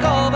Call,